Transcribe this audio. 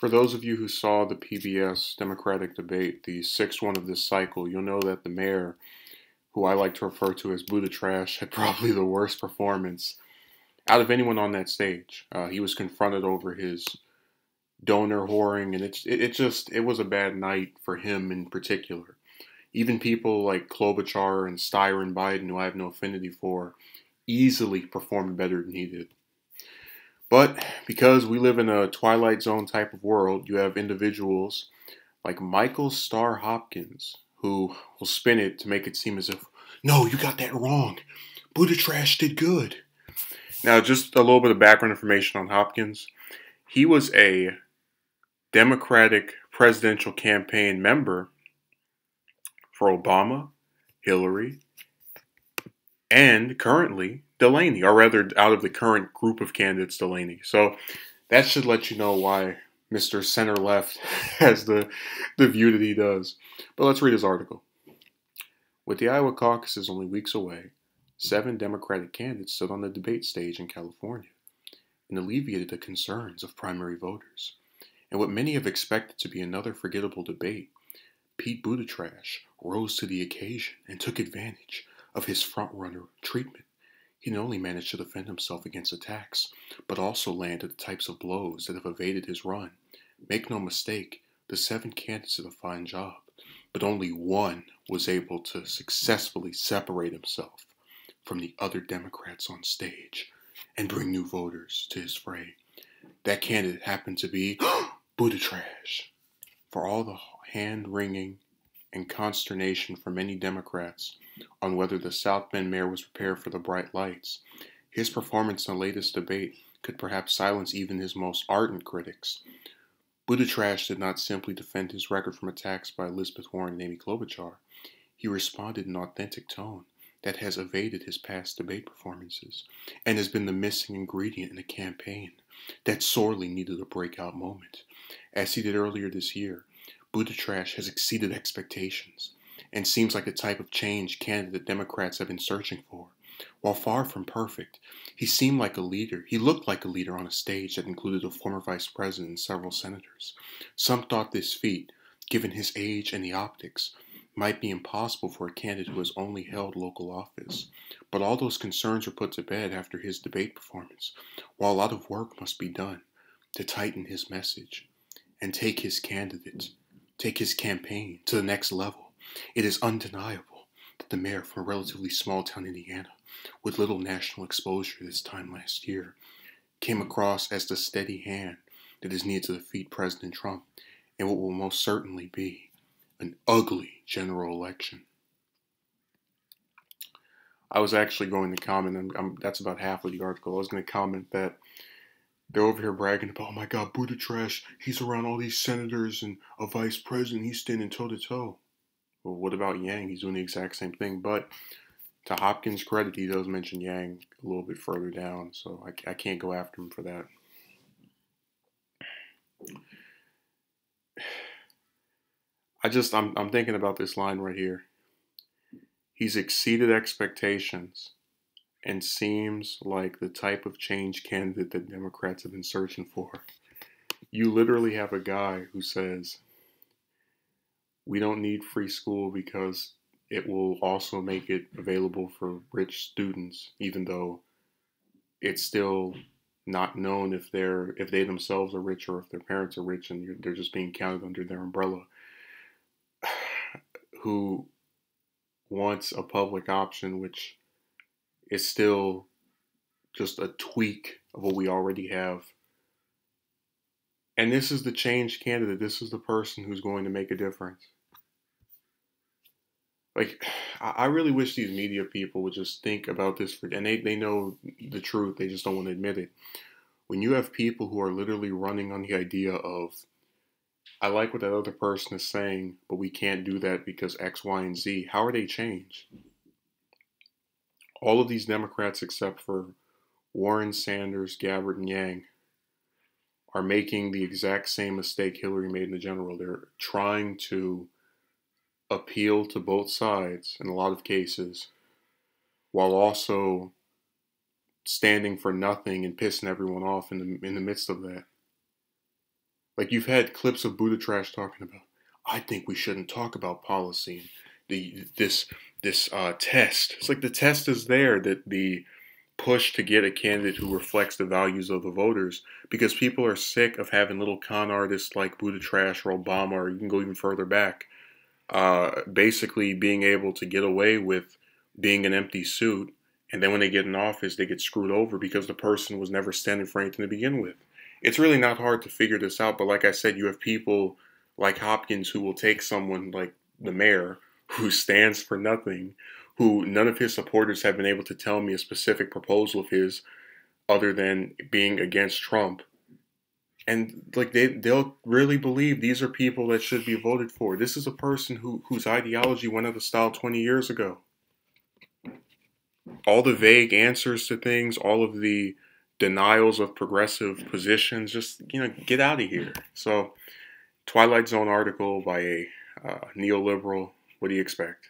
For those of you who saw the PBS Democratic debate, the sixth one of this cycle, you'll know that the mayor, who I like to refer to as Buttitrash, had probably the worst performance out of anyone on that stage. Uh, he was confronted over his donor whoring, and it's it, it, just it was a bad night for him in particular. Even people like Klobuchar and Steyer and Biden, who I have no affinity for, easily performed better than he did. But because we live in a Twilight Zone type of world, you have individuals like Michael Starr Hopkins who will spin it to make it seem as if, no, you got that wrong. Buttitrash did good. Now, just a little bit of background information on Hopkins. He was a Democratic presidential campaign member for Obama, Hillary, and currently Delaney, or rather, out of the current group of candidates, Delaney. So that should let you know why Mr. Center Left has the, the view that he does. But let's read his article. With the Iowa caucuses only weeks away, seven Democratic candidates stood on the debate stage in California and alleviated the concerns of primary voters. And what many have expected to be another forgettable debate, Pete Buttigieg rose to the occasion and took advantage of his front-runner treatment. He not only managed to defend himself against attacks, but also landed the types of blows that have evaded his run. Make no mistake, the seven candidates did a fine job, but only one was able to successfully separate himself from the other Democrats on stage and bring new voters to his fray. That candidate happened to be Buttigieg. For all the hand wringing and consternation for many Democrats, on whether the South Bend mayor was prepared for the bright lights. His performance in the latest debate could perhaps silence even his most ardent critics. Trash did not simply defend his record from attacks by Elizabeth Warren and Amy Klobuchar. He responded in an authentic tone that has evaded his past debate performances and has been the missing ingredient in a campaign that sorely needed a breakout moment. As he did earlier this year, Buttitrash has exceeded expectations and seems like the type of change candidate Democrats have been searching for. While far from perfect, he seemed like a leader. He looked like a leader on a stage that included a former vice president and several senators. Some thought this feat, given his age and the optics, might be impossible for a candidate who has only held local office. But all those concerns were put to bed after his debate performance, while a lot of work must be done to tighten his message and take his candidate, take his campaign to the next level. It is undeniable that the mayor from a relatively small town Indiana, with little national exposure this time last year, came across as the steady hand that is needed to defeat President Trump in what will most certainly be an ugly general election. I was actually going to comment, and I'm, that's about half of the article. I was going to comment that they're over here bragging about, oh my God, Buttitrash, he's around all these senators and a vice president, he's standing toe to toe. Well, what about Yang? He's doing the exact same thing. But to Hopkins' credit, he does mention Yang a little bit further down, so I, I can't go after him for that. I just I'm I'm thinking about this line right here. He's exceeded expectations and seems like the type of change candidate that Democrats have been searching for. You literally have a guy who says we don't need free school because it will also make it available for rich students, even though it's still not known if they're if they themselves are rich or if their parents are rich and they're just being counted under their umbrella. Who wants a public option, which is still just a tweak of what we already have. And this is the change candidate. This is the person who's going to make a difference like I really wish these media people would just think about this for, and they, they know the truth, they just don't want to admit it. When you have people who are literally running on the idea of, I like what that other person is saying, but we can't do that because X, Y, and Z, how are they changed? All of these Democrats, except for Warren, Sanders, Gabbard, and Yang, are making the exact same mistake Hillary made in the general. They're trying to appeal to both sides in a lot of cases while also standing for nothing and pissing everyone off in the in the midst of that. Like you've had clips of Buttitrash talking about, I think we shouldn't talk about policy. The this this uh, test. It's like the test is there that the push to get a candidate who reflects the values of the voters because people are sick of having little con artists like Buttitrash or Obama, or you can go even further back, uh, basically being able to get away with being an empty suit. And then when they get in office, they get screwed over because the person was never standing for anything to begin with. It's really not hard to figure this out, but like I said, you have people like Hopkins who will take someone like the mayor who stands for nothing, who none of his supporters have been able to tell me a specific proposal of his other than being against Trump. And like they they'll really believe these are people that should be voted for. This is a person who whose ideology went out of style 20 years ago. All the vague answers to things, all of the denials of progressive positions, just you know, get out of here. So, Twilight Zone article by a uh, neoliberal. What do you expect?